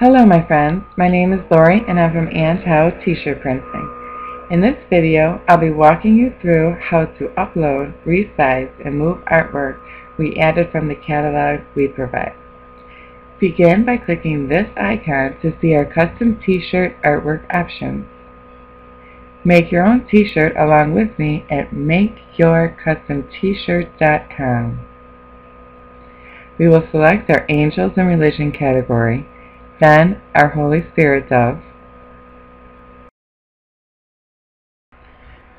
Hello my friends, my name is Lori and I'm from And How T-shirt Printing. In this video, I'll be walking you through how to upload, resize, and move artwork we added from the catalog we provide. Begin by clicking this icon to see our custom t-shirt artwork options. Make your own t-shirt along with me at makeyourcustomtshirt.com. We will select our Angels and Religion category, then our Holy Spirit Dove.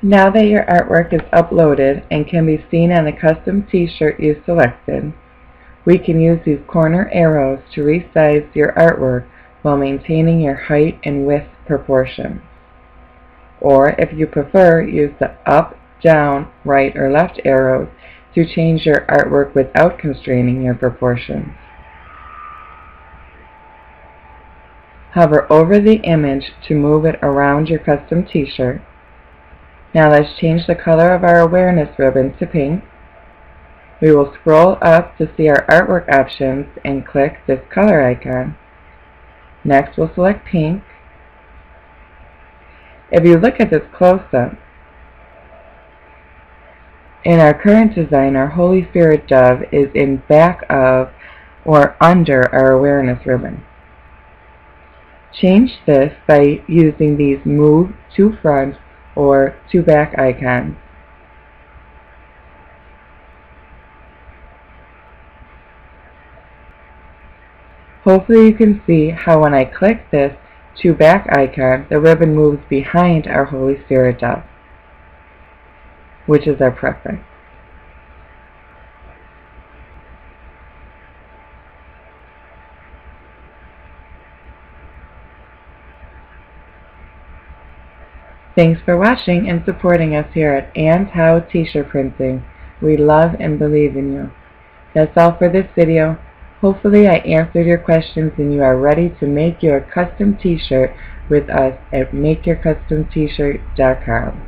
Now that your artwork is uploaded and can be seen on the custom t-shirt you selected, we can use these corner arrows to resize your artwork while maintaining your height and width proportions. Or, if you prefer, use the up, down, right, or left arrows to change your artwork without constraining your proportions. Hover over the image to move it around your custom t-shirt. Now let's change the color of our awareness ribbon to pink. We will scroll up to see our artwork options and click this color icon. Next we'll select pink. If you look at this close-up, in our current design, our Holy Spirit dove is in back of or under our awareness ribbon. Change this by using these move to front or to back icons. Hopefully you can see how when I click this to back icon, the ribbon moves behind our Holy Spirit dove, which is our preference. Thanks for watching and supporting us here at And How T-shirt Printing. We love and believe in you. That's all for this video. Hopefully I answered your questions and you are ready to make your custom t-shirt with us at makeyourcustomtshirt.com.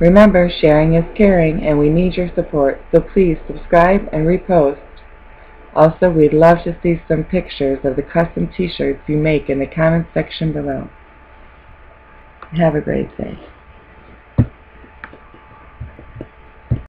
Remember, sharing is caring and we need your support, so please subscribe and repost. Also, we'd love to see some pictures of the custom t-shirts you make in the comments section below. Have a great day.